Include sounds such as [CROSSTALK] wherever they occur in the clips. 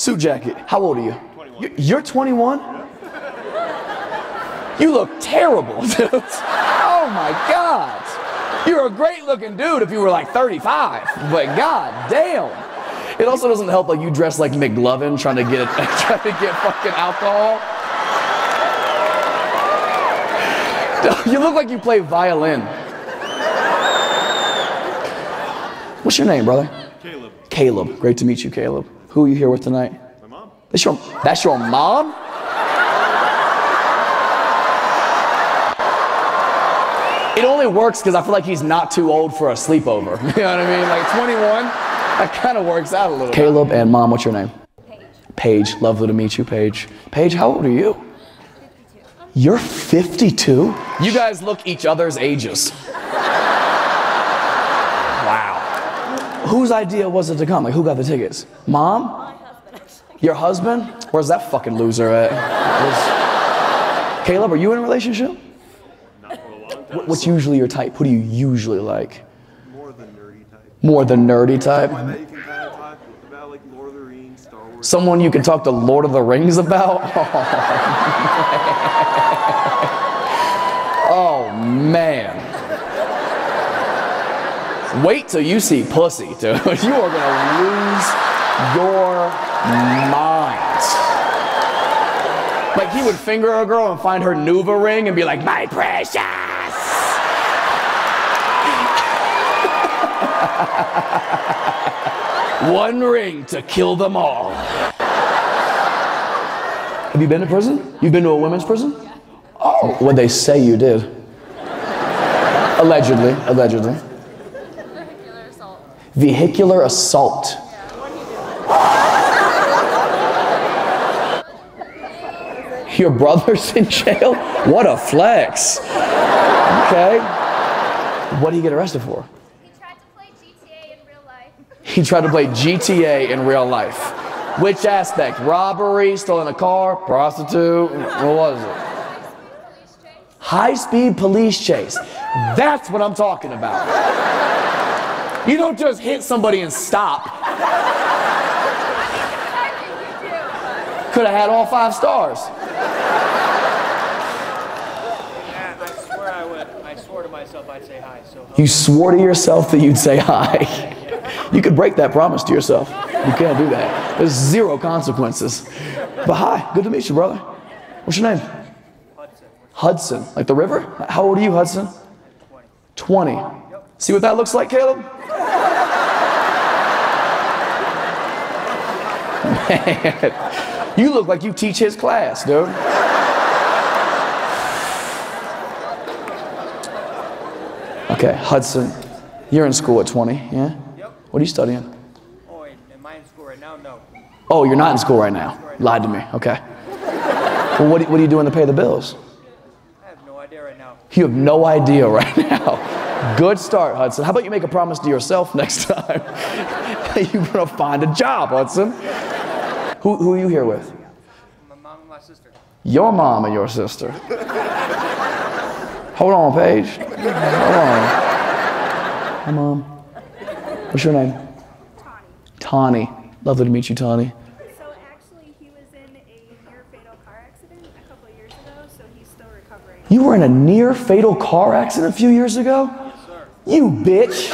Suit jacket. How old are you? 21. You're 21? You look terrible, [LAUGHS] dude. Oh my God. You're a great looking dude if you were like 35, but god damn. It also doesn't help like you dress like McLovin trying to get [LAUGHS] trying to get fucking alcohol. [LAUGHS] You look like you play violin. What's your name, brother? Caleb. Caleb. Great to meet you, Caleb. Who are you here with tonight? My mom. That's your that's your mom? It only works because I feel like he's not too old for a sleepover. [LAUGHS] You know what I mean? Like 21, that kind of works out a little. Caleb and mom, what's your name? Paige. Paige. Lovely to meet you, Paige. Paige, how old are you? 52. You're 52? You guys look each other's ages. Wow. Whose idea was it to come? Like, who got the tickets? Mom? My husband actually. Your husband? Where's that fucking loser at? Where's- Caleb, are you in a relationship? Not for a long time. What- What's usually your type? Who do you usually like? More the nerdy type. More the nerdy type? One you can kind of about like Lord of the Rings, Someone you can talk to Lord of the Rings about? [LAUGHS] Oh, man. Wait till you see pussy, dude. [LAUGHS] You are gonna lose your mind. Like he would finger a girl and find her Nuva ring and be like, my precious. [LAUGHS] One ring to kill them all. Have you been to prison? You've been to a women's prison? Oh, what they say you did. Allegedly, allegedly. Vehicular assault. Your brother's in jail? What a flex. Okay. What did he get arrested for? He tried to play GTA in real life. He tried to play GTA in real life. Which aspect? Robbery, stolen a car, prostitute? What was it? High speed police chase. That's what I'm talking about. You don't just hit somebody and stop. Could have had all five stars. Yeah, I swear I would. I swore to myself I'd say hi. So You swore to yourself that you'd say hi. You could break that promise to yourself. You can't do that. There's zero consequences. But hi, good to meet you, brother. What's your name? Hudson, Hudson. Like the river? How old are you, Hudson? 20. See what that looks like, Caleb? Man, you look like you teach his class, dude. Okay, Hudson, you're in school at 20, yeah? Yep. What are you studying? Oh, am I in school right now? No. Oh, you're not in school right now. Lied to me. Okay. Well, what, what are you doing to pay the bills? I have no idea right now. You have no idea right now. Good start, Hudson. How about you make a promise to yourself next time? [LAUGHS] You're gonna find a job, Hudson. Who, who are you here with? My mom and my sister. Your mom and your sister. Hold on, Paige. Hold on. Hi, Mom. What's your name? Tawny. Tawny. Lovely to meet you, Tawny. Car accident a couple years ago, so he's still recovering. You were in a near fatal car accident a few years ago? You bitch.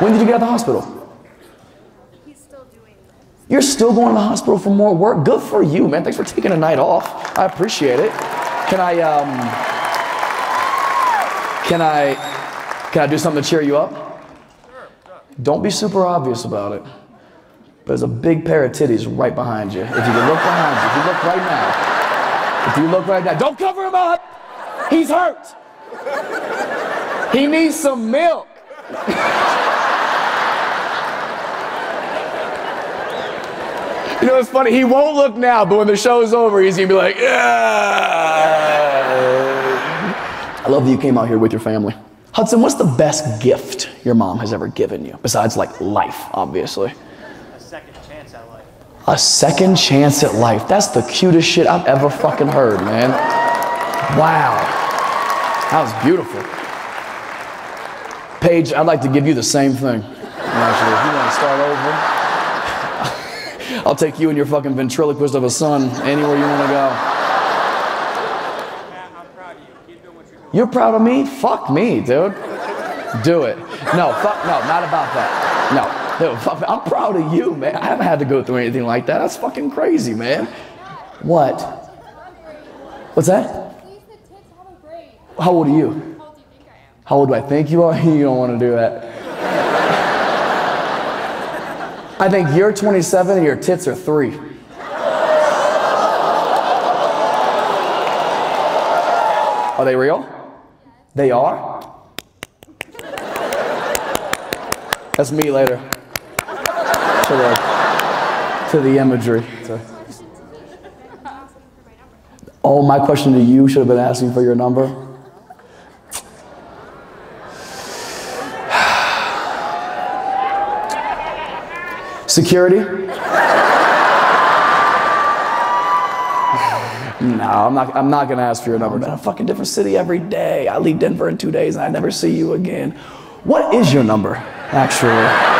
When did you get out of the hospital? He's still doing You're still going to the hospital for more work. Good for you, man. Thanks for taking a night off. I appreciate it. Can I um Can I can I do something to cheer you up? Don't be super obvious about it. But there's a big pair of titties right behind you. If you can look behind you, if you look right now. If you look right now, don't cover him up. He's hurt. He needs some milk. You know, it's funny. He won't look now, but when the show's over, he's gonna be like, yeah. I love that you came out here with your family. Hudson, what's the best gift your mom has ever given you? Besides, like, life, obviously. A second chance at life. A second chance at life. That's the cutest shit I've ever fucking heard, man. Wow. That was beautiful. Paige, I'd like to give you the same thing. Actually, if you want to start over, [LAUGHS] I'll take you and your fucking ventriloquist of a son anywhere you want to go. Matt, I'm proud of you. Keep doing what you're proud of me? Fuck me, dude. Do it. No, fuck, no, not about that. No, dude, fuck, I'm proud of you, man. I haven't had to go through anything like that. That's fucking crazy, man. What? What's that? How old are you? How old do I think you are? [LAUGHS] You don't want to do that. I think you're 27 and your tits are three. Are they real? They are? That's me later. To the, to the imagery. To- Oh, my question to you should have been asking for your number. [SIGHS] Security? No, I'm not, I'm not gonna ask for your number. I'm in a fucking different city every day. I leave Denver in two days and I never see you again. What is your number, actually?